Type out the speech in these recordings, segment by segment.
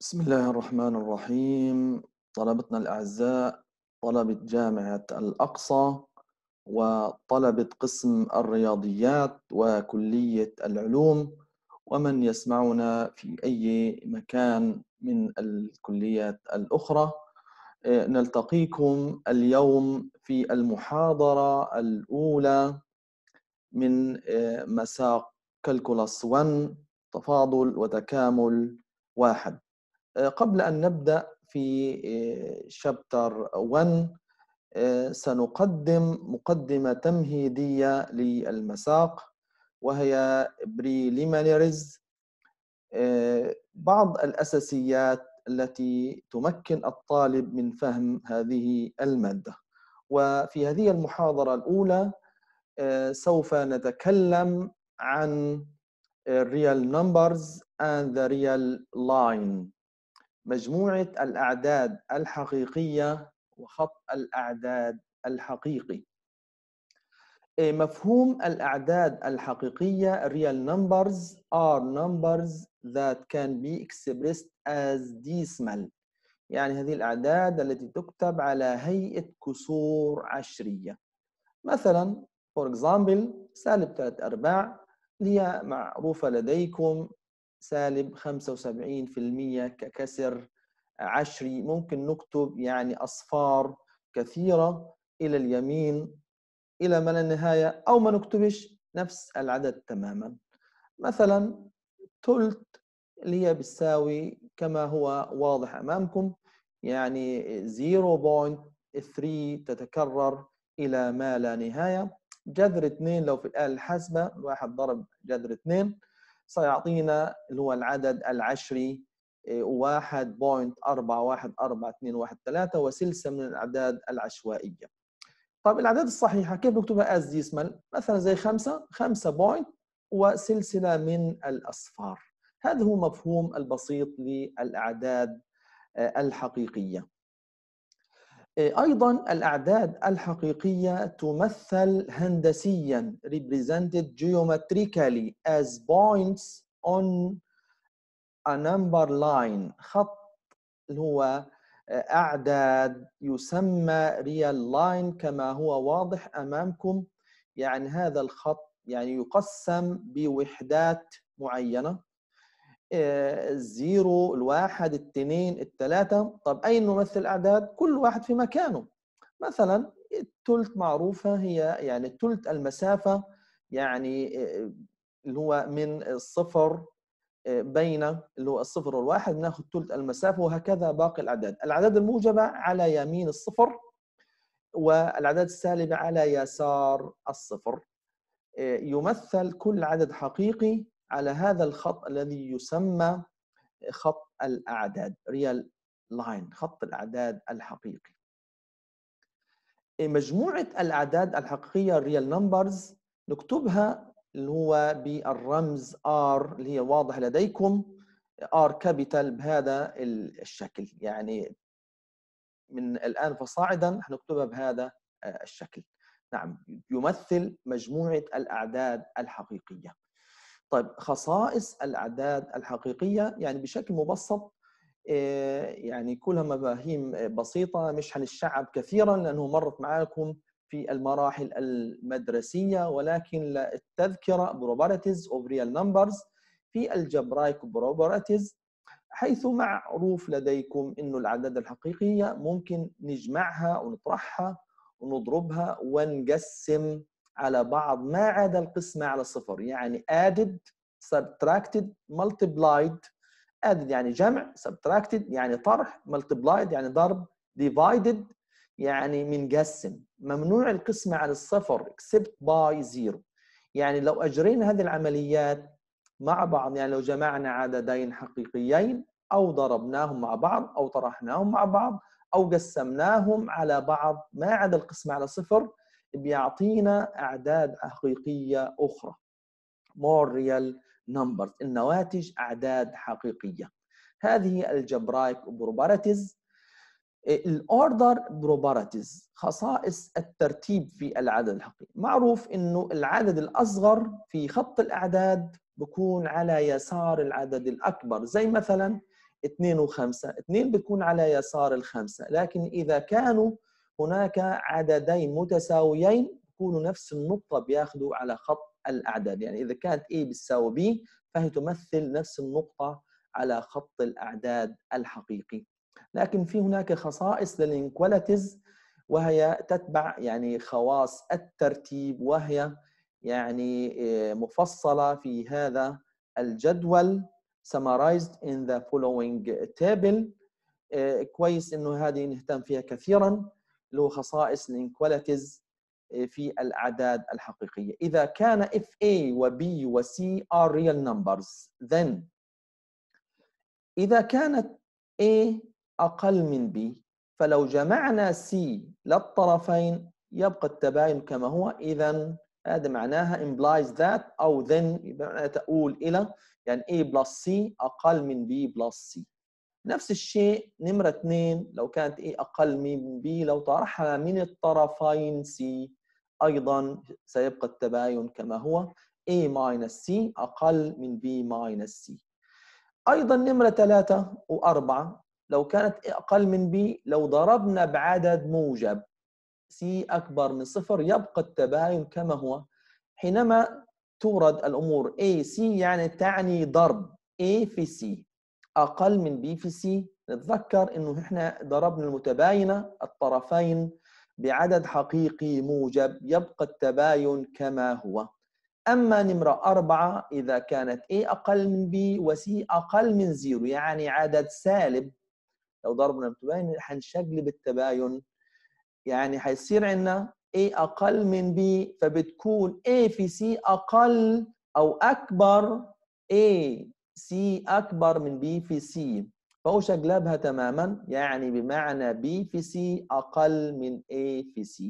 بسم الله الرحمن الرحيم. طلبتنا الأعزاء طلبة جامعة الأقصى وطلبة قسم الرياضيات وكلية العلوم. ومن يسمعنا في أي مكان من الكليات الأخرى. آه، نلتقيكم اليوم في المحاضرة الأولى من آه، مساق calculus 1 تفاضل وتكامل واحد. قبل أن نبدأ في chapter 1 سنقدم مقدمة تمهيدية للمساق وهي preliminaries آه، بعض الأساسيات التي تمكن الطالب من فهم هذه المادة. وفي هذه المحاضرة الأولى آه، سوف نتكلم عن real numbers and the real line. مجموعة الأعداد الحقيقية وخط الأعداد الحقيقي. مفهوم الأعداد الحقيقية real numbers are numbers that can be expressed as decimal. يعني هذه الأعداد التي تكتب على هيئة كسور عشرية. مثلا for example سالب 3 أرباع هي معروفة لديكم سالب 75% ككسر عشري. ممكن نكتب يعني أصفار كثيرة إلى اليمين إلى ما لا نهاية أو ما نكتبش نفس العدد تماما. مثلا ثلث اللي هي بتساوي كما هو واضح أمامكم يعني 0.3 تتكرر إلى ما لا نهاية. جذر 2 لو في الآلة الحاسبة لو واحد ضرب جذر 2 سيعطينا اللي هو العدد العشري 1.41421 ثلاثة وسلسلة من الأعداد العشوائية. طيب الأعداد الصحيحة كيف نكتبها as decimal مثلا زي خمسة خمسة point وسلسلة من الأصفار. هذا هو مفهوم البسيط للأعداد آه، الحقيقية. أيضا الأعداد الحقيقية تمثل هندسيا represented geometrically as points on a number line. خط هو أعداد يسمى real line كما هو واضح أمامكم. يعني هذا الخط يعني يقسم بوحدات معينة. الزيرو الواحد الاثنين الثلاثة طب أين نمثل الأعداد؟ كل واحد في مكانه. مثلا الثلث معروفة هي يعني ثلث المسافة يعني اللي هو من الصفر بين اللي هو الصفر والواحد ناخذ ثلث المسافة وهكذا باقي الأعداد. الأعداد الموجبة على يمين الصفر والأعداد السالبة على يسار الصفر. يمثل كل عدد حقيقي على هذا الخط الذي يسمى خط الأعداد real line خط الأعداد الحقيقي. مجموعة الأعداد الحقيقية real numbers نكتبها اللي هو بالرمز R اللي هي واضح لديكم R capital بهذا الشكل. يعني من الآن فصاعدا حنكتبها بهذا الشكل. نعم يمثل مجموعة الأعداد الحقيقية. طيب خصائص الأعداد الحقيقية يعني بشكل مبسط آه، يعني كلها مفاهيم بسيطة مش هنشعب كثيرا لأنه مرت معاكم في المراحل المدرسية ولكن التذكرة probabilities of real numbers في الجبرايك probabilities حيث معروف لديكم إنه الأعداد الحقيقية ممكن نجمعها ونطرحها ونضربها ونقسم على بعض ما عدا القسمة على صفر يعني added subtracted multiplied. Added يعني جمع subtracted يعني طرح multiplied يعني ضرب divided يعني منقسم. ممنوع القسمة على الصفر except by zero. يعني لو أجرينا هذه العمليات مع بعض يعني لو جمعنا عددين حقيقيين أو ضربناهم مع بعض أو طرحناهم مع بعض أو قسمناهم على بعض ما عدا القسمة على صفر بيعطينا أعداد حقيقية أخرى. More real numbers. النواتج أعداد حقيقية. هذه الجبرايك probabilities الأوردر probabilities خصائص الترتيب في العدد الحقيقي. معروف إنه العدد الأصغر في خط الأعداد بكون على يسار العدد الأكبر. زي مثلا 2 و5 2 بتكون على يسار الخمسة. لكن إذا كانوا هناك عددين متساويين يكونوا نفس النقطة بياخذوا على خط الأعداد. يعني إذا كانت A بتساوي B فهي تمثل نفس النقطة على خط الأعداد الحقيقي. لكن في هناك خصائص للإنكواليتيز وهي تتبع يعني خواص الترتيب وهي يعني آه، مفصلة في هذا الجدول summarized in the following table. آه، كويس إنه هذه نهتم فيها كثيرا. هو خصائص الانكواليتيز آه، في الأعداد الحقيقية. إذا كان if A و B و C are real numbers then إذا كانت A أقل من B فلو جمعنا C للطرفين يبقى التباين كما هو. اذا هذا معناها implies that أو then تؤول إلى يعني A plus C أقل من B plus C. نفس الشيء نمرة اثنين لو كانت A أقل من B لو طرحنا من الطرفين C أيضا سيبقى التباين كما هو. A minus C أقل من B minus C. أيضا نمرة ثلاثة وأربعة لو كانت A أقل من B لو ضربنا بعدد موجب C أكبر من صفر يبقى التباين كما هو. حينما تورد الأمور A C يعني تعني ضرب A في C. أقل من B في C. نتذكر إنه إحنا ضربنا المتباينة الطرفين بعدد حقيقي موجب يبقى التباين كما هو. أما نمرة أربعة إذا كانت A أقل من B و C أقل من زيرو يعني عدد سالب. لو ضربنا المتباين حنشقلب التباين. يعني حيصير عندنا A أقل من B فبتكون A في C أقل أو أكبر A C أكبر من B في C. فهو شقلبها تماما يعني بمعنى B في C أقل من A في C.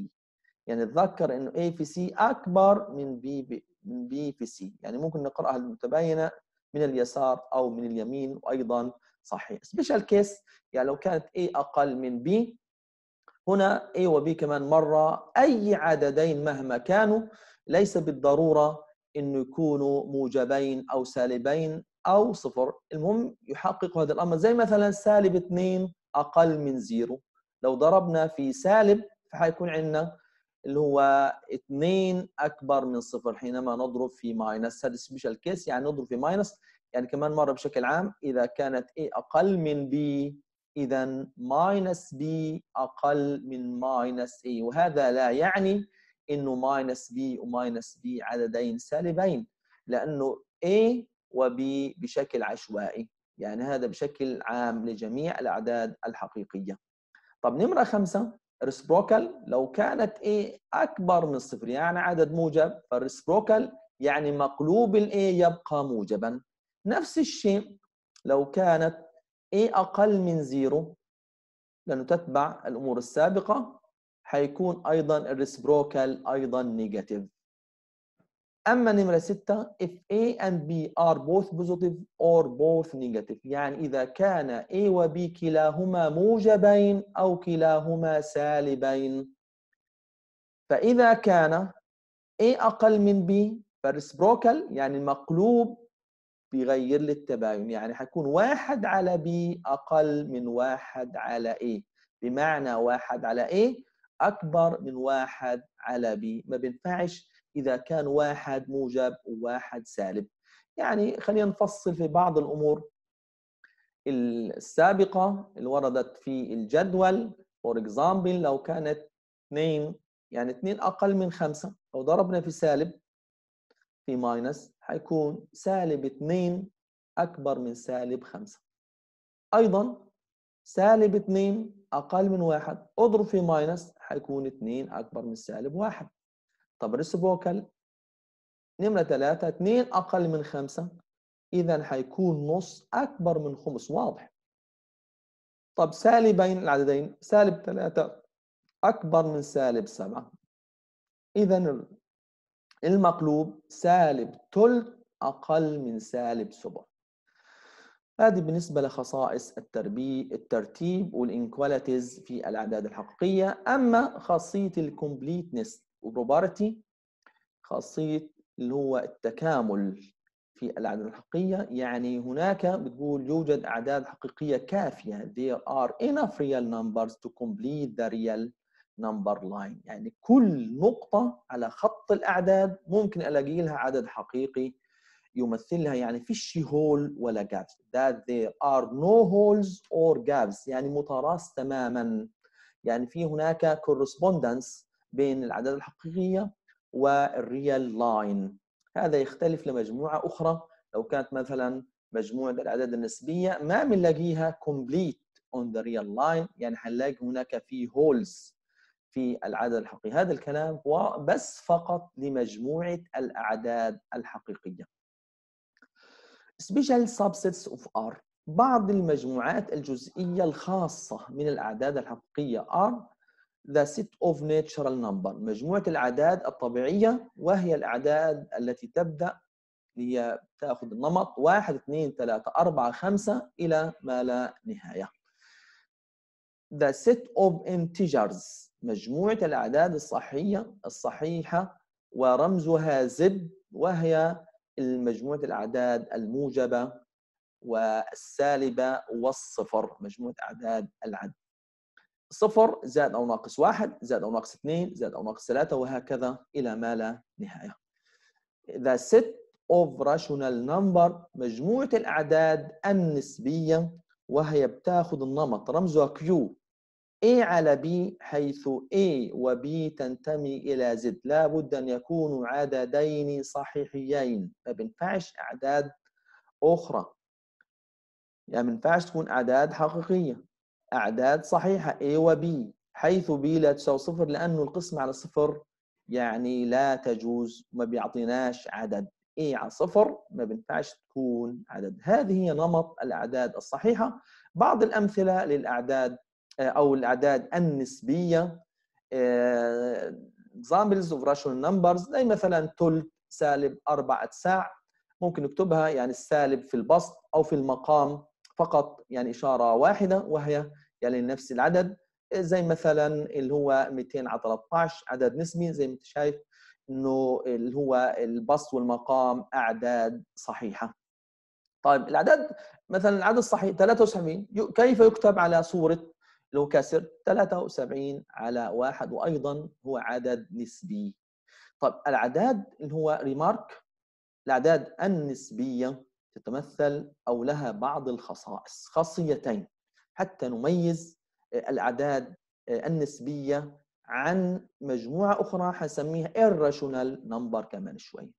يعني تذكر إنه A في C أكبر من B من B في C. يعني ممكن نقرأها المتباينة من اليسار أو من اليمين وأيضا صحيح. special case يعني لو كانت A أقل من B هنا A و B كمان مرة. أي عددين مهما كانوا ليس بالضرورة أنه يكونوا موجبين أو سالبين. أو صفر. المهم يحقق هذا الأمر. زي مثلا سالب 2 أقل من zero. لو ضربنا في سالب فحيكون عندنا اللي هو 2 أكبر من صفر حينما نضرب في minus. هذا special case يعني نضرب في minus. يعني كمان مرة بشكل عام إذا كانت A أقل من B إذا minus B أقل من minus A. وهذا لا يعني إنه minus B و minus B عددين سالبين لأنه A و B بشكل عشوائي. يعني هذا بشكل عام لجميع الأعداد الحقيقية. طب نمرة خمسة reciprocal لو كانت A أكبر من صفر يعني عدد موجب فال reciprocal يعني مقلوب ال A يبقى موجبا. نفس الشيء لو كانت A أقل من zero لأنه تتبع الأمور السابقة حيكون أيضا ال reciprocal أيضا negative. أما نمرة ستة if A and B are both positive or both negative. يعني إذا كان A و B كلاهما موجبين أو كلاهما سالبين. فإذا كان A أقل من B فالريسبروكال يعني المقلوب بيغير لي التباين. يعني حيكون واحد على B أقل من واحد على A. بمعنى واحد على A أكبر من واحد على B. ما بينفعش إذا كان واحد موجب وواحد سالب. يعني خلينا نفصل في بعض الأمور. السابقة اللي وردت في الجدول for example لو كانت 2 يعني 2 أقل من 5 لو ضربنا في سالب في minus حيكون سالب 2 أكبر من سالب 5 أيضا سالب 2 أقل من 1 اضرب في minus حيكون 2 أكبر من سالب 1 طب reciprocal نمرة 3 2 أقل من 5 إذا حيكون نص أكبر من خمس واضح. طب سالبين العددين سالب 3 أكبر من سالب 7 إذا المقلوب سالب ثلث أقل من سالب سبع هذه بالنسبة لخصائص التربي الترتيب وال inequalities في الأعداد الحقيقية. أما خاصية ال completeness property خاصية اللي هو التكامل في الأعداد الحقيقية. يعني هناك بتقول يوجد أعداد حقيقية كافية. There are enough real numbers to complete the real number line. يعني كل نقطة على خط الأعداد ممكن ألاقي لها عدد حقيقي يمثلها. يعني فيش هول ولا gaps. That there are no holes or gaps. يعني متراص تماما. يعني في هناك correspondence بين الأعداد الحقيقية والريال لاين هذا يختلف لمجموعة أخرى. لو كانت مثلا مجموعة الأعداد النسبية ما بنلاقيها complete on the real line. يعني حنلاقي هناك في holes في العدد الحقيقي هذا الكلام هو بس فقط لمجموعة الأعداد الحقيقية. Special subsets of R. بعض المجموعات الجزئية الخاصة من الأعداد الحقيقية R the set of natural number. مجموعة الأعداد الطبيعية وهي الأعداد التي تبدأ هي تأخذ النمط 1 2 3 4 5 إلى ما لا نهاية. The set of integers. مجموعة الأعداد الصحية الصحيحة ورمزها زد وهي مجموعة الأعداد الموجبة والسالبة والصفر. مجموعة أعداد العد. صفر زائد أو ناقص واحد زائد أو ناقص اثنين زائد أو ناقص ثلاثة وهكذا إلى ما لا نهاية. The set of rational number مجموعة الأعداد النسبية وهي بتاخذ النمط رمزها Q A على B حيث A و B تنتمي إلى Z. لا بد أن يكونوا عددين صحيحيين. ما بينفعش أعداد أخرى. يعني ما ينفعش تكون أعداد حقيقية. أعداد صحيحة A و B حيث B لا تساوي صفر لأنه القسم على صفر يعني لا تجوز ما بيعطيناش عدد A على صفر ما بينفعش تكون عدد. هذه هي نمط الأعداد الصحيحة. بعض الأمثلة للأعداد أو الأعداد النسبية examples of rational numbers زي مثلا ثلث سالب أربعة ساع ممكن نكتبها يعني السالب في البسط أو في المقام فقط يعني إشارة واحدة وهي يعني نفس العدد زي مثلا اللي هو 200 على 13 عدد نسبي زي ما انت شايف إنه اللي هو البسط والمقام أعداد صحيحة. طيب الأعداد مثلا العدد الصحيح 73 كيف يكتب على صورة هو كسر 73 على واحد وأيضا هو عدد نسبي. طيب الأعداد اللي هو ريمارك الأعداد النسبية تتمثل أو لها بعض الخصائص خاصيتين حتى نميز الأعداد النسبية عن مجموعة أخرى حنسميها irrational number كمان شوي.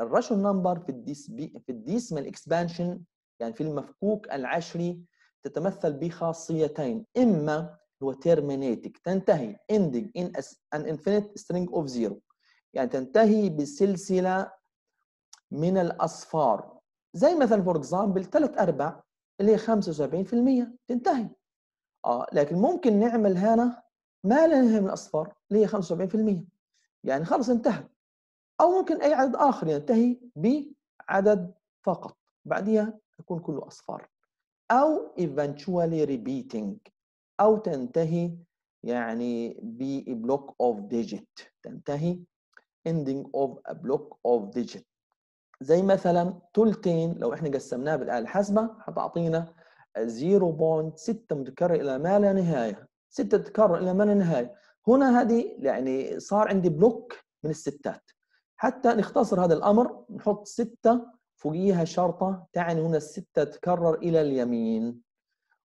ال rational number في ال deci في ال decimal expansion يعني في المفكوك العشري تتمثل بخاصيتين إما هو terminating تنتهي ending in an infinite string of zero. يعني تنتهي بسلسلة من الأصفار. زي مثلا for example ثلاث أرباع اللي هي 75% تنتهي. آه لكن ممكن نعمل هنا ما لا نهاية من الاصفار اللي هي 75% يعني خلص انتهت أو ممكن أي عدد آخر ينتهي بعدد فقط. بعدها يكون كله أصفار. أو eventually repeating. أو تنتهي يعني ب block of digit تنتهي ending of a block of digit. زي مثلا ثلثين لو إحنا قسمناه بالآلة الحاسبة هتعطينا 0.6 متكرر إلى ما لا نهاية. 6 تتكرر إلى ما لا نهاية. هنا هذه يعني صار عندي بلوك من الستات. حتى نختصر هذا الأمر نحط 6 فوقيها شرطة تعني هنا الستة تتكرر إلى اليمين.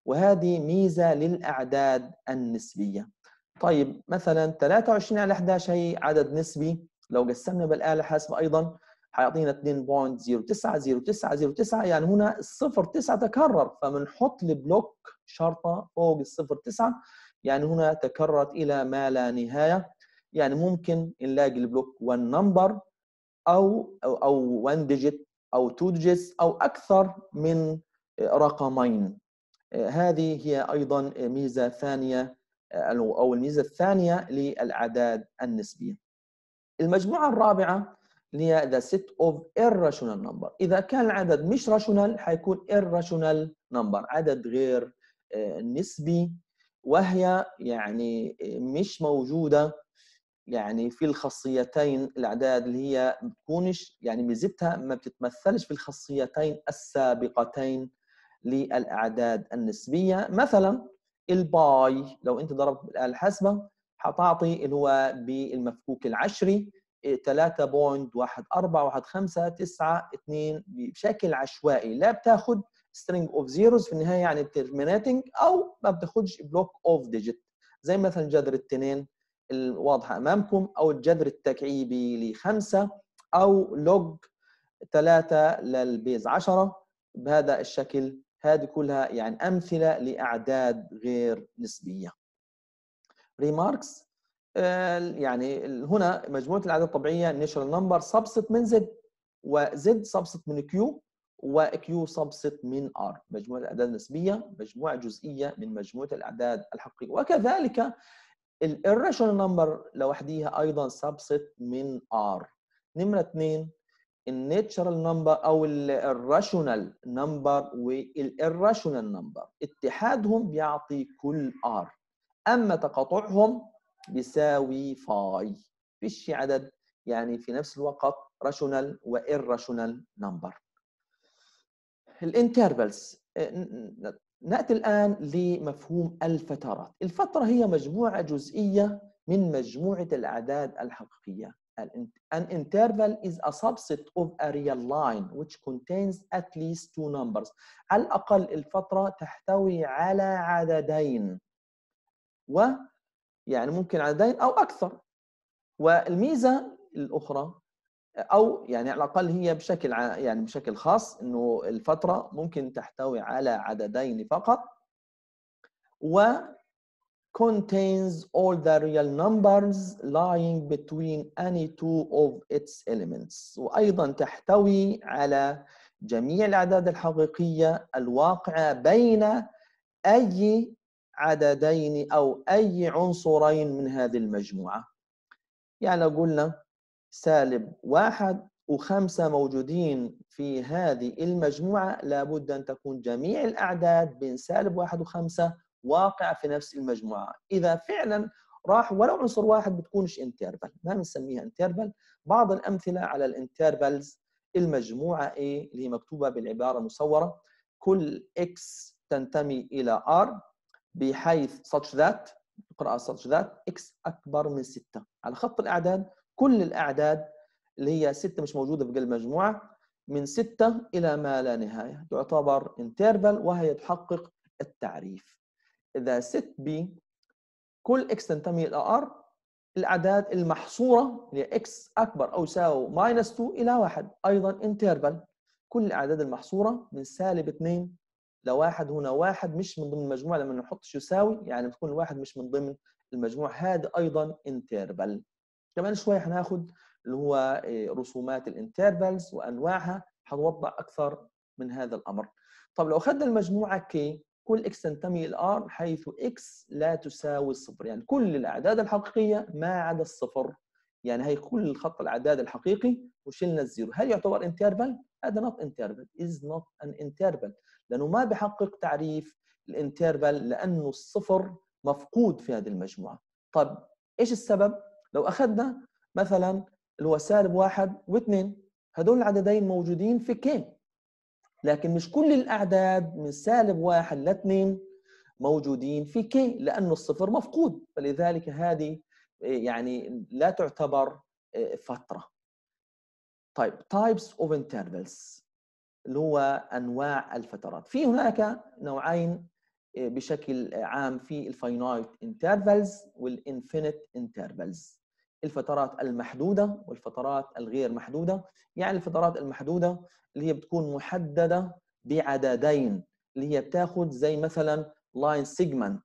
وهذه ميزة للأعداد النسبية. طيب مثلا 23 على 11 هي عدد نسبي. لو قسمنا بالآلة الحاسبة أيضا حيعطينا 2.090909 يعني هنا الصفر 9 تكرر فبنحط ال block شرطة فوق الصفر 9 يعني هنا تكررت إلى ما لا نهاية يعني ممكن نلاقي ال block 1 number أو أو أو 1 digit أو 2 digits أو أكثر من رقمين. هذه هي أيضا ميزة ثانية أو الميزة الثانية للأعداد النسبية. المجموعة الرابعة اللي هي the set of irrational number. إذا كان العدد مش rational حيكون irrational number. عدد غير نسبي وهي يعني مش موجودة. يعني في الخاصيتين الأعداد اللي هي بتكونش يعني ميزتها ما بتتمثلش في الخاصيتين السابقتين للأعداد النسبية. مثلا الباي لو أنت ضربت بالآلة الحاسبة حتعطي اللي هو بالمفكوك العشري. 3.141592 بشكل عشوائي. لا بتاخذ string of zeros في النهاية يعني terminating أو ما بتاخذش block of digit. زي مثلا جذر التنين الواضحة أمامكم أو الجذر التكعيبي لخمسة أو لوج 3 للبيز 10 بهذا الشكل هذه كلها يعني أمثلة لأعداد غير نسبية. remarks يعني هنا مجموعة الأعداد الطبيعية natural number subset من Z و Z subset من Q و Q subset من R مجموعة الأعداد النسبية مجموعة جزئية من مجموعة الأعداد الحقيقية. وكذلك ال rational number لوحديها أيضا subset من R نمرة اثنين ال natural number أو ال rational number وال irrational number اتحادهم بيعطي كل R أما تقاطعهم بيساوي phi. فيش عدد. يعني في نفس الوقت rational و irrational number ال intervals نأتي الآن لمفهوم الفترات. الفترة هي مجموعة جزئية من مجموعة الأعداد الحقيقية. An interval is a subset of a real line which contains at least two numbers. على الأقل الفترة تحتوي على عددين. و يعني ممكن عددين أو أكثر. والميزة الأخرى أو يعني على الأقل هي بشكل يعني بشكل خاص إنه الفترة ممكن تحتوي على عددين فقط. و contains all the real numbers lying between any two of its elements. وأيضا تحتوي على جميع الأعداد الحقيقية الواقعة بين أي عددين أو أي عنصرين من هذه المجموعة. يعني قلنا سالب واحد وخمسة موجودين في هذه المجموعة لابد أن تكون جميع الأعداد بين سالب واحد وخمسة واقع في نفس المجموعة. إذا فعلا راح ولو عنصر واحد بتكونش interval ما بنسميها interval بعض الأمثلة على ال intervals المجموعة A اللي هي مكتوبة بالعبارة المصورة كل X تنتمي إلى R بحيث such that نقرأ such that X أكبر من 6 على خط الأعداد كل الأعداد اللي هي ستة مش موجودة في قلب المجموعة من ستة إلى ما لا نهاية. تعتبر interval وهي تحقق التعريف. إذا set B كل X تنتمي إلى R الأعداد المحصورة اللي X أكبر أو يساوي minus 2 إلى 1 أيضا interval كل الأعداد المحصورة من سالب 2 لواحد هنا واحد مش من ضمن المجموعة لما نحطش يساوي يعني بتكون الواحد مش من ضمن المجموع هذا أيضا interval كمان شوي حناخد اللي هو رسومات ال intervals وأنواعها حنوضح أكثر من هذا الأمر. طب لو أخذنا المجموعة K كل X تنتمي إلى R حيث X لا تساوي الصفر يعني كل الأعداد الحقيقية ما عدا الصفر. يعني هي كل خط الأعداد الحقيقي وشلنا ال zero. هل يعتبر interval هذا not interval is not an interval لأنه ما بحقق تعريف ال interval لأنه الصفر مفقود في هذه المجموعة. طب إيش السبب؟ لو أخذنا مثلا اللي هو سالب واحد واثنين هدول العددين موجودين في K لكن مش كل الأعداد من سالب واحد لاثنين موجودين في K لأنه الصفر مفقود. فلذلك هذه يعني لا تعتبر فترة. طيب types of intervals. اللي هو أنواع الفترات. في هناك نوعين بشكل عام في ال finite intervals وال infinite intervals الفترات المحدودة والفترات الغير محدودة. يعني الفترات المحدودة اللي هي بتكون محددة بعددين اللي هي بتاخد زي مثلا line segment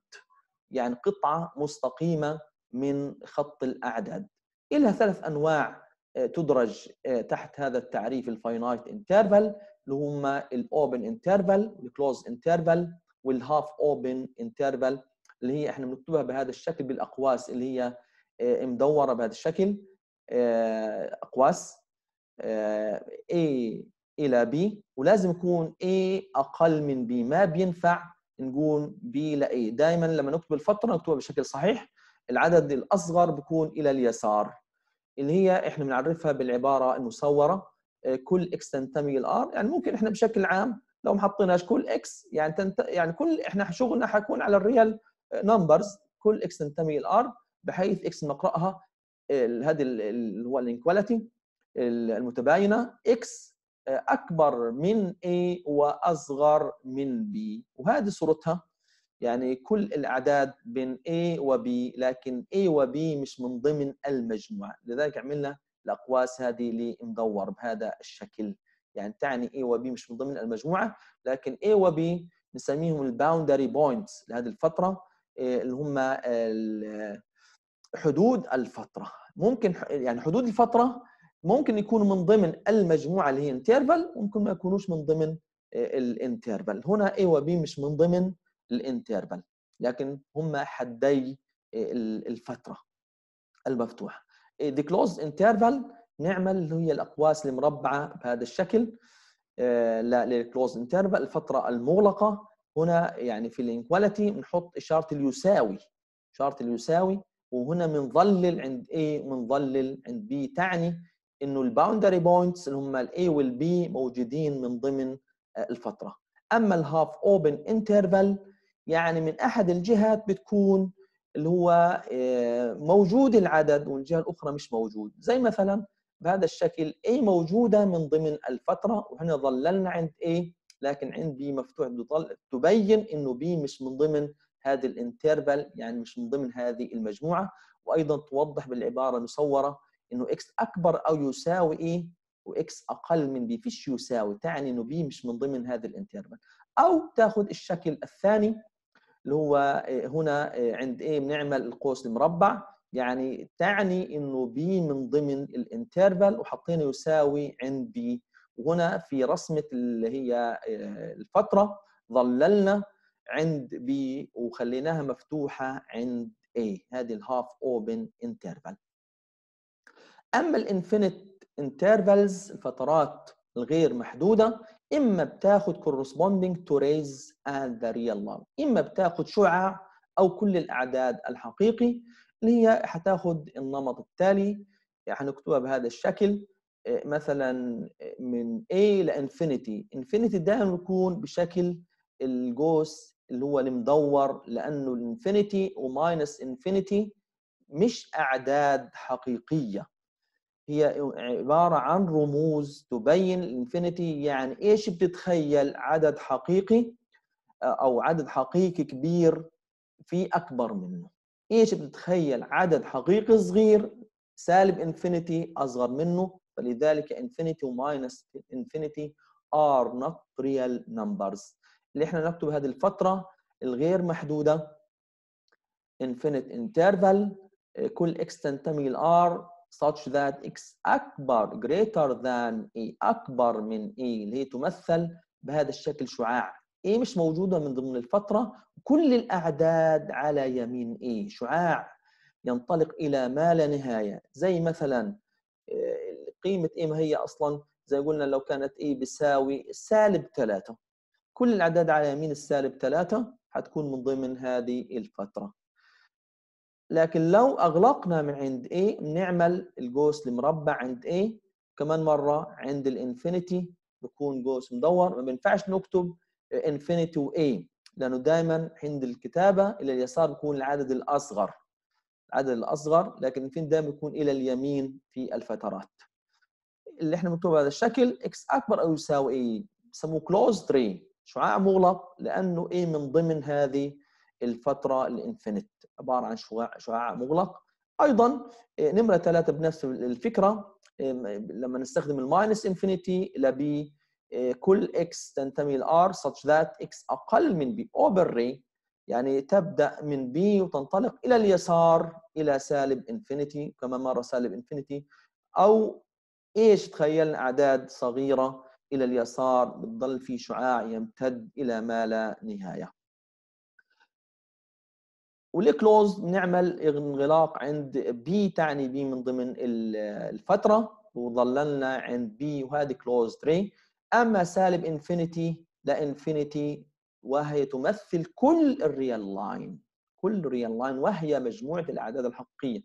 يعني قطعة مستقيمة من خط الأعداد. إلها ثلاث أنواع تدرج تحت هذا التعريف ال finite interval اللي هم ال open interval وال closed interval وال half open interval اللي هي إحنا بنكتبها بهذا الشكل بالأقواس اللي هي مدورة بهذا الشكل أقواس A إلى B ولازم يكون A أقل من B. ما بينفع نقول B ل A. دائما لما نكتب الفترة نكتبها بشكل صحيح العدد الأصغر بيكون إلى اليسار اللي هي إحنا بنعرفها بالعبارة المصورة. آه، كل X تنتمي ل R يعني ممكن إحنا بشكل عام لو ما حطيناش كل X يعني تنت... يعني كل إحنا شغلنا حيكون على ال real numbers كل X تنتمي ل R بحيث X نقراها هذه اللي هو ال inequality المتباينة. X أكبر من A وأصغر من B. وهذه صورتها. يعني كل الأعداد بين A و B لكن A و B مش من ضمن المجموعة. لذلك عملنا الأقواس هذه اللي مدور بهذا الشكل. يعني تعني A و B مش من ضمن المجموعة لكن A و B نسميهم ال boundary points لهذه الفترة اللي هم حدود الفترة. ممكن يعني حدود الفترة ممكن يكونوا من ضمن المجموعة اللي هي interval ممكن ما يكونوش من ضمن ال interval هنا A و B مش من ضمن ال interval لكن هم حدي الفترة المفتوحة. the closed interval نعمل اللي هي الأقواس المربعة بهذا الشكل لا لل closed interval الفترة المغلقة. هنا يعني في ال inequality بنحط اشاره اليساوي اشاره اليساوي. وهنا بنظلل عند A وبنظلل عند B تعني إنه ال boundary points اللي هم ال A وال B موجودين من ضمن الفترة. أما ال half open interval يعني من أحد الجهات بتكون اللي هو موجود العدد والجهة الأخرى مش موجود. زي مثلا بهذا الشكل A موجودة من ضمن الفترة وهنا ظللنا عند A لكن عند B مفتوح بضل تبين إنه B مش من ضمن هذه ال interval يعني مش من ضمن هذه المجموعة. وأيضا توضح بالعبارة المصورة إنه x أكبر أو يساوي A و x أقل من B فيش يساوي تعني إنه B مش من ضمن هذا ال interval أو تأخذ الشكل الثاني اللي هو هنا عند A بنعمل القوس المربع. يعني تعني إنه B من ضمن ال interval وحطينا يساوي عند B وهنا في رسمة اللي هي الفترة ظللنا عند B وخليناها مفتوحة عند A. هذه ال half open interval أما ال infinite intervals الفترات الغير محدودة إما بتاخد corresponding to rays and the real number إما بتاخد شعاع أو كل الأعداد الحقيقي اللي هي حتاخد النمط التالي. حنكتبها بهذا الشكل مثلا من A ل infinity infinity دائما يكون بشكل الجوس اللي هو المدور لأنه ال infinity و minus infinity مش أعداد حقيقية. هي عبارة عن رموز تبين ال infinity يعني إيش بتتخيل؟ عدد حقيقي أو عدد حقيقي كبير في أكبر منه. إيش بتتخيل؟ عدد حقيقي صغير سالب infinity أصغر منه فلذلك infinity و minus infinity are not real numbers اللي إحنا نكتب هذه الفترة الغير محدودة infinite interval كل x تنتمي ل r such that x أكبر greater than a أكبر من a اللي هي تمثل بهذا الشكل شعاع. A مش موجودة من ضمن الفترة. كل الأعداد على يمين a شعاع. ينطلق إلى ما لا نهاية. زي مثلا قيمة a ما هي أصلا؟ زي قلنا لو كانت a بتساوي سالب 3 كل الأعداد على يمين السالب 3 حتكون من ضمن هذه الفترة. لكن لو أغلقنا من عند A بنعمل الجوس المربع عند A. كمان مرة عند ال infinity بيكون جوس مدور. ما بينفعش نكتب infinity و A لأنه دائما عند الكتابة إلى اليسار بيكون العدد الأصغر. العدد الأصغر لكن ال infinity دائما بيكون إلى اليمين في الفترات. اللي إحنا بنكتبه بهذا الشكل x أكبر أو يساوي A. بسموه closed ray شعاع مغلق لأنه A من ضمن هذه الفترة ال infinite عبارة عن شعاع مغلق. أيضا نمرة ثلاثة بنفس الفكرة لما نستخدم ال minus infinity ل B كل x تنتمي ل R such that x أقل من B open ray يعني تبدأ من B وتنطلق إلى اليسار إلى سالب infinity كما مره سالب infinity أو إيش تخيلنا أعداد صغيرة إلى اليسار بتضل في شعاع يمتد إلى ما لا نهاية. وال closed نعمل انغلاق عند B تعني B من ضمن الفترة وظللنا عند B وهذه closed ray أما سالب infinity ل infinity وهي تمثل كل ال real line كل real line وهي مجموعة الأعداد الحقيقية.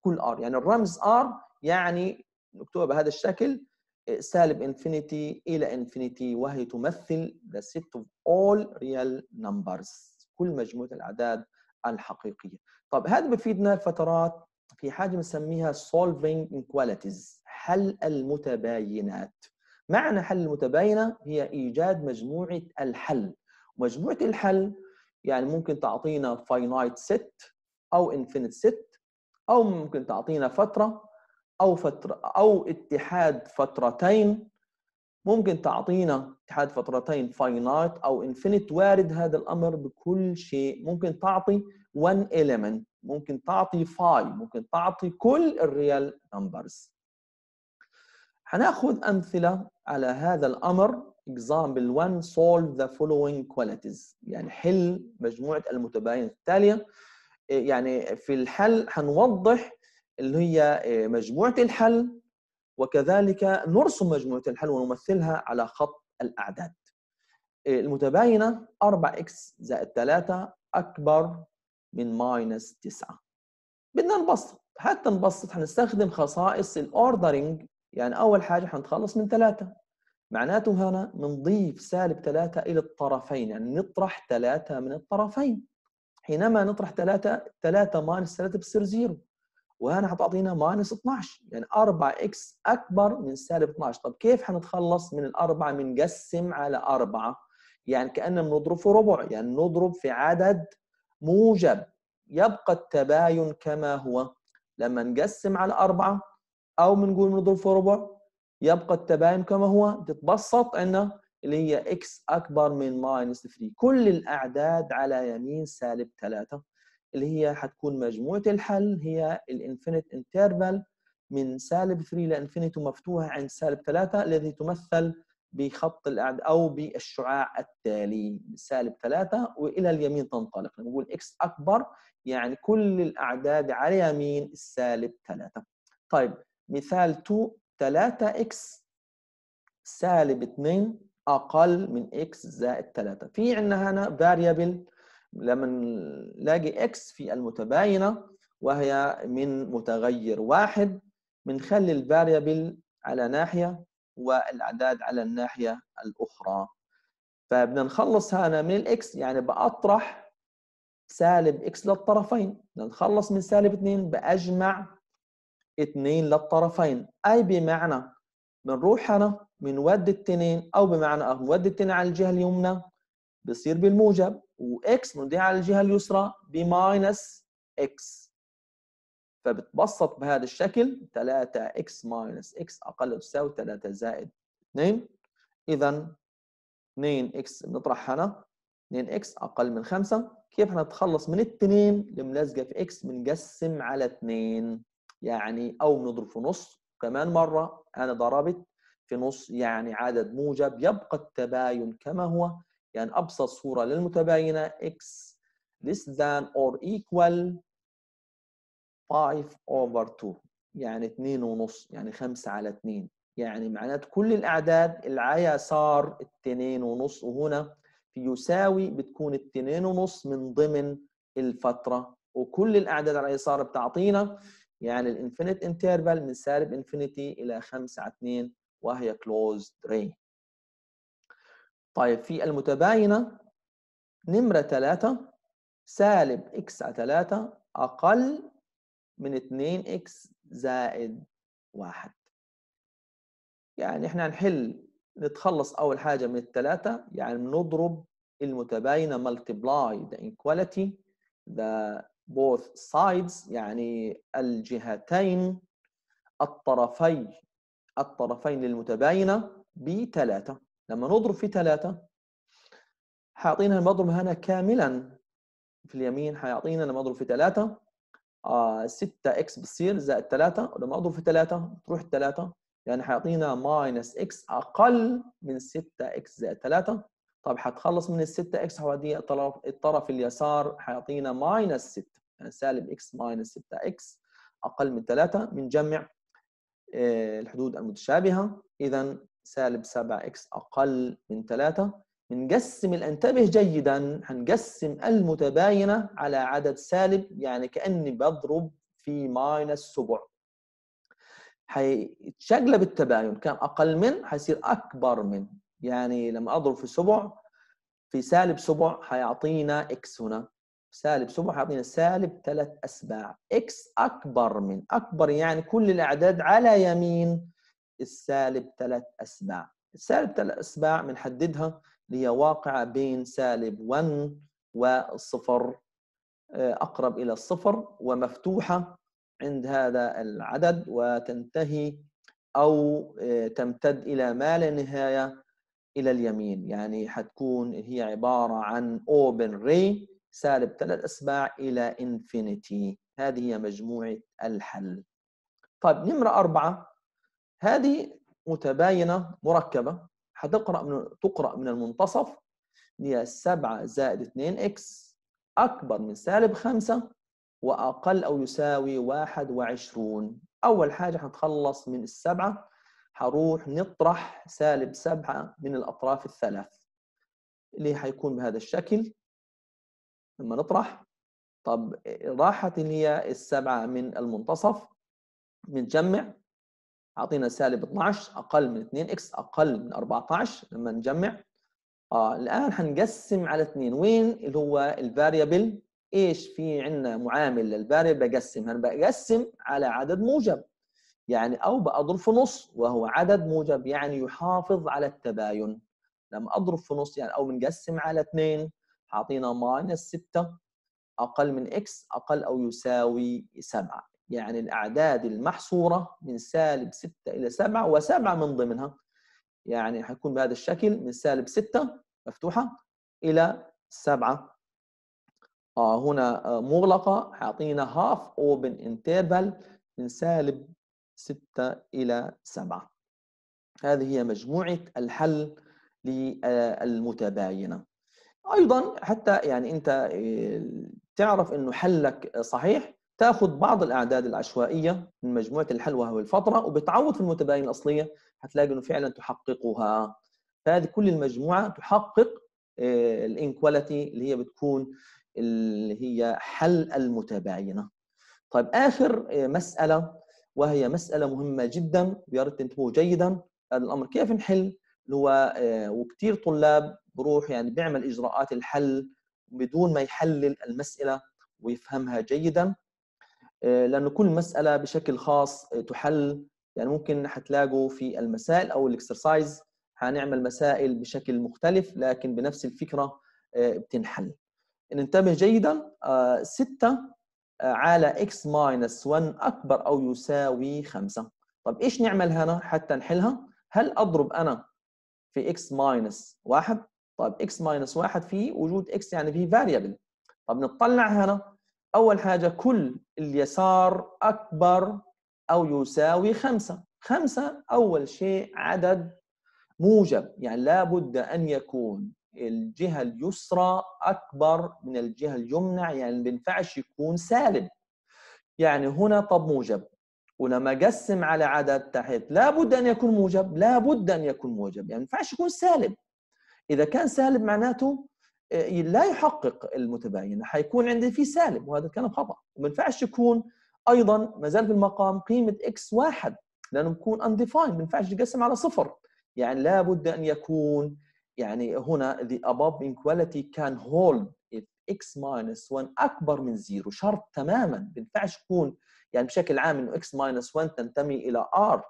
كل R يعني الرمز R يعني نكتبها بهذا الشكل سالب infinity إلى infinity وهي تمثل the set of all real numbers. كل مجموعة الأعداد الحقيقية. طب هذا بفيدنا الفترات في حاجة بنسميها solving inequalities حل المتباينات. معنى حل المتباينة هي إيجاد مجموعة الحل. مجموعة الحل يعني ممكن تعطينا finite set أو infinite set أو ممكن تعطينا فترة أو فترة أو اتحاد فترتين ممكن تعطينا اتحاد فترتين finite أو infinite وارد هذا الأمر بكل شيء. ممكن تعطي 1 element ممكن تعطي 5 ممكن تعطي كل ال real numbers هنأخذ أمثلة على هذا الأمر. Example 1 solve the following qualities. يعني حل مجموعة المتباينات التالية. يعني في الحل هنوضح اللي هي مجموعة الحل. وكذلك نرسم مجموعة الحل ونمثلها على خط الأعداد. المتباينة 4x زائد 3 أكبر من ماينس 9 بدنا نبسط. حتى نبسط حنستخدم خصائص ال ordering يعني أول حاجة حنتخلص من 3 معناته هنا بنضيف سالب 3 إلى الطرفين يعني نطرح 3 من الطرفين. حينما نطرح 3 3 minus 3 بصير zero. وهنا حتعطينا minus 12 يعني 4 x أكبر من سالب 12 طب كيف حنتخلص من الأربعة؟ بنقسم على أربعة. يعني كأننا بنضرب في ربع. يعني نضرب في عدد موجب. يبقى التباين كما هو. لما نقسم على أربعة أو بنقول بنضرب في ربع يبقى التباين كما هو. تتبسط عندنا اللي هي x أكبر من minus 3 كل الأعداد على يمين سالب 3 اللي هي حتكون مجموعة الحل هي ال infinite interval من سالب 3 ل infinity مفتوحة عند سالب 3 الذي تمثل بخط الاعداد أو بالشعاع التالي سالب 3 وإلى اليمين تنطلق. نقول x أكبر يعني كل الأعداد على يمين السالب 3 طيب مثال 2 3 x سالب 2 أقل من x زائد 3 في عندنا هنا variable لما نلاقي x في المتباينة وهي من متغير واحد بنخلي ال variable على ناحية والأعداد على الناحية الأخرى. فبدنا نخلص هنا من ال x يعني بأطرح سالب x للطرفين. بدنا نخلص من سالب 2 بأجمع 2 للطرفين. أي بمعنى؟ بنروح هنا بنودي التنين أو بمعنى نودي التنين على الجهة اليمنى بصير بالموجب. و x بنوديها على الجهة اليسرى ب minus x فبتبسط بهذا الشكل 3 x minus x أقل تساوي 3 زائد 2 اذا 2 x بنطرح هنا 2 x أقل من 5 كيف نتخلص من التنين الملزقه في x بنقسم على 2 يعني أو بنضرب في نص. كمان مرة أنا ضربت في نص يعني عدد موجب. يبقى التباين كما هو. يعني أبسط صورة للمتباينه x less than or equal 5 over 2 يعني 2 ونص يعني 5 على 2 يعني معناته كل الأعداد اللي على يسار 2 ونص وهنا في يساوي بتكون 2 ونص من ضمن الفترة. وكل الأعداد على اليسار بتعطينا يعني ال infinite interval من سالب infinity إلى 5 على 2 وهي closed ray طيب في المتباينة نمرة 3 سالب x على 3 أقل من 2 x زائد 1 يعني إحنا هنحل نتخلص أول حاجة من الثلاثة يعني نضرب المتباينة multiply the inequality the both sides يعني الجهتين الطرفي الطرفين للمتباينة بثلاثة لما نضرب في ثلاثة حيعطينا المضرب هنا كاملا في اليمين حيعطينا لما اضرب في ثلاثة آه 6 x بتصير زائد 3 ولما اضرب في 3 تروح 3 يعني حيعطينا minus x أقل من 6 x زائد 3 طيب حتخلص من ال 6 x حوديه الطرف الطرف اليسار حيعطينا minus 6 يعني سالب x minus 6 x أقل من 3 بنجمع الحدود المتشابهة. اذا سالب 7 x أقل من 3 بنقسم انتبه جيدا هنقسم المتباينة على عدد سالب يعني كأني بضرب في minus سبع. حيتشقلب التباين كان أقل من حيصير أكبر من. يعني لما أضرب في سبع في سالب سبع حيعطينا x هنا. سالب سبع حيعطينا سالب ثلاث أسباع. x أكبر من. أكبر يعني كل الأعداد على يمين. السالب ثلاث أسباع. السالب ثلاث أسباع بنحددها اللي هي واقعة بين سالب 1 والصفر آه، أقرب إلى الصفر ومفتوحة عند هذا العدد وتنتهي أو آه، تمتد إلى ما لا نهاية إلى اليمين. يعني حتكون هي عبارة عن open ray سالب ثلاث أسباع إلى infinity. هذه هي مجموعة الحل. طيب نمرة أربعة. هذه متباينة مركبة. حتقرأ من تقرأ من المنتصف. هي 7 زائد 2 إكس. أكبر من سالب 5 وأقل أو يساوي 21 أول حاجة حنتخلص من السبعة. حروح نطرح سالب 7 من الأطراف الثلاث. اللي حيكون بهذا الشكل. لما نطرح. طب راحت اللي هي السبعة من المنتصف. بنجمع. أعطينا سالب 12 أقل من 2 x أقل من 14 لما نجمع. آه الآن حنقسم على 2 وين؟ اللي هو ال variable إيش في عندنا معامل لل variable بقسم. أنا بقسم على عدد موجب. يعني أو بضرب في نص وهو عدد موجب يعني يحافظ على التباين. لما أضرب في نص يعني أو بنقسم على 2 حاعطينا minus 6 أقل من x أقل أو يساوي 7 يعني الأعداد المحصورة من سالب 6 إلى 7 و7 من ضمنها يعني حيكون بهذا الشكل من سالب 6 مفتوحة إلى 7 آه هنا آه مغلقة حيعطينا half open interval من سالب 6 إلى 7 هذه هي مجموعة الحل للمتباينة. أيضا حتى يعني أنت آه، تعرف أنه حلك صحيح تاخذ بعض الأعداد العشوائية من مجموعة الحل وهو الفترة وبتعوض في المتباين الأصلية هتلاقي إنه فعلا تحققها. فهذه كل المجموعة تحقق آه، الانكواليتي اللي هي بتكون اللي هي حل المتباينة. طيب آخر آه، مسألة وهي مسألة مهمة جدا ويا ريت تنتبهوا جيدا. هذا الأمر كيف نحل؟ اللي هو آه، وكثير طلاب بروح يعني بيعمل إجراءات الحل بدون ما يحلل المسألة ويفهمها جيدا. لأنه كل مسألة بشكل خاص آه، تحل. يعني ممكن حتلاقوا في المسائل أو الإكسرسايز حنعمل مسائل بشكل مختلف لكن بنفس الفكرة آه، بتنحل. ننتبه جيدا 6 على x minus 1 أكبر أو يساوي 5 طب إيش نعمل هنا حتى نحلها؟ هل أضرب أنا في x minus 1 طيب x minus 1 في وجود x يعني في variable طب نطلع هنا. أول حاجة كل اليسار أكبر أو يساوي خمسة. خمسة أول شيء عدد موجب يعني لابد أن يكون الجهة اليسرى أكبر من الجهة اليمنى يعني ما بينفعش يكون سالب. يعني هنا طب موجب. ولما أقسم على عدد تحت لابد أن يكون موجب لابد أن يكون موجب يعني ما ينفعش يكون سالب. إذا كان سالب معناته لا يحقق المتباين حيكون عندي في سالب وهذا كلام خطأ. وما ينفعش يكون أيضا ما زال في المقام قيمة إكس واحد لأنه بيكون undefined ما ينفعش يقسم على صفر. يعني لابد أن يكون يعني هنا the above inequality can hold if x minus 1 أكبر من zero شرط تماما. ما ينفعش يكون يعني بشكل عام إنه x minus 1 تنتمي إلى r.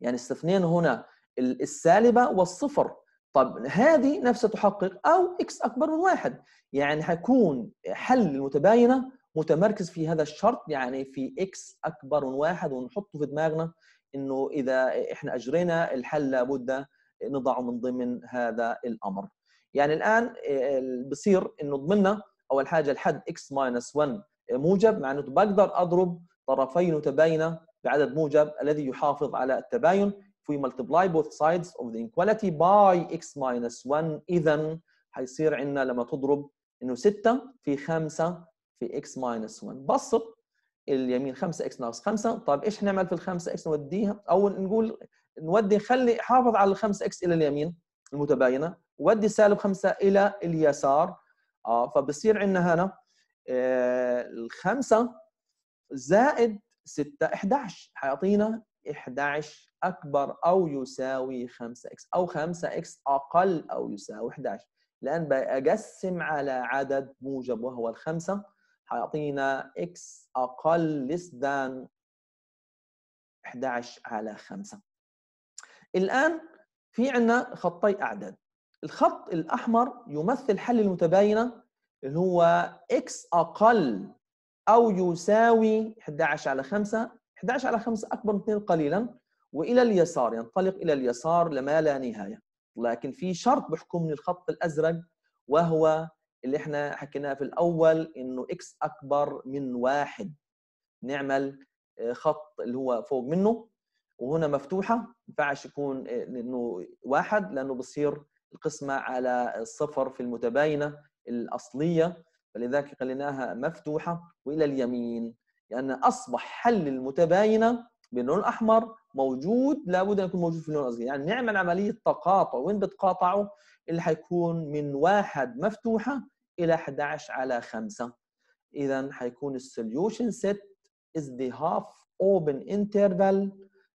يعني استثنين هنا السالبة والصفر. طب هذه نفسها تحقق أو x أكبر من واحد. يعني حيكون حل المتباينة متمركز في هذا الشرط يعني في x أكبر من واحد ونحطه في دماغنا إنه إذا إحنا أجرينا الحل لابد نضعه من ضمن هذا الأمر. يعني الآن بصير إنه ضمننا أول حاجة الحد x minus 1 موجب معناته بقدر أضرب طرفي متباينة بعدد موجب الذي يحافظ على التباين. We multiply both sides of the inequality by x minus 1 اذا حيصير عندنا لما تضرب إنه 6 في 5 في x minus 1 بسط اليمين 5 x ناقص 5 طيب إيش نعمل في ال 5 x نوديها؟ أو نقول نودي نخلي حافظ على ال 5 x إلى اليمين المتباينة. ودي سالب 5 إلى اليسار. آه فبصير عندنا هنا آه الخمسة زائد 6 11 حيعطينا 11 أكبر أو يساوي 5 إكس أو 5 إكس أقل أو يساوي 11 لأن بقسم على عدد موجب وهو الخمسة حيعطينا x أقل less than 11 على 5 الآن في عندنا خطي أعداد. الخط الأحمر يمثل حل المتباينة اللي هو x أقل أو يساوي 11 على 5 11 على 5 أكبر من 2 قليلا وإلى اليسار ينطلق إلى اليسار لما لا نهاية. لكن في شرط بحكم الخط الأزرق وهو اللي إحنا حكيناه في الأول إنه x أكبر من واحد. نعمل خط اللي هو فوق منه وهنا مفتوحة. ما ينفعش يكون إنه واحد لأنه بصير القسمة على الصفر في المتباينة الأصلية. فلذلك خليناها مفتوحة وإلى اليمين. لأن أصبح حل المتباينة باللون الأحمر موجود لابد أن يكون موجود في اللون الازرق يعني نعمل عملية تقاطع. وين بتقاطعوا اللي حيكون من واحد مفتوحة إلى 11 على 5 اذا حيكون ال solution set is the half open interval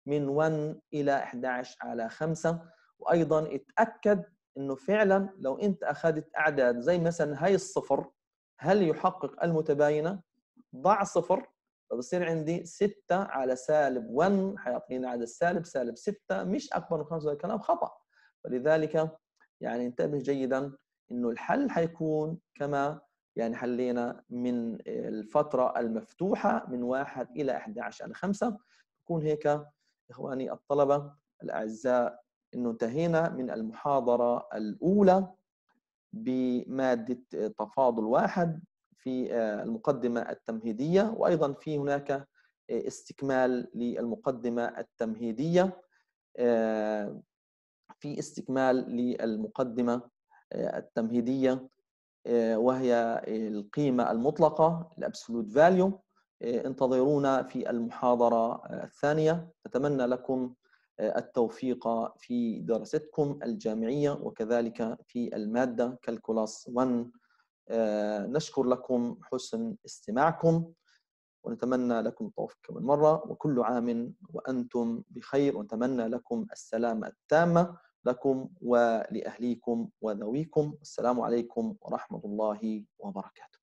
من 1 إلى 11 على 5 وأيضا اتأكد إنه فعلا لو أنت أخذت أعداد زي مثلا هاي الصفر هل يحقق المتباينة؟ ضع صفر. فبصير عندي 6 على سالب 1 حيعطينا عدد سالب سالب 6 مش أكبر من 5 كلام خطأ. فلذلك يعني انتبه جيدا إنه الحل حيكون كما يعني حلينا من الفترة المفتوحة من 1 إلى 11 على 5 يكون هيك إخواني الطلبة الأعزاء إنه انتهينا من المحاضرة الأولى بمادة تفاضل واحد. في المقدمة التمهيدية وأيضا في هناك استكمال للمقدمة التمهيدية في استكمال للمقدمة التمهيدية وهي القيمة المطلقة ال absolute value انتظرونا في المحاضرة الثانية. نتمنى لكم التوفيق في دراستكم الجامعية وكذلك في المادة calculus 1 نشكر لكم حسن استماعكم ونتمنى لكم التوفيق كمان مرة وكل عام وأنتم بخير ونتمنى لكم السلامة التامة لكم ولأهليكم وذويكم. السلام عليكم ورحمة الله وبركاته.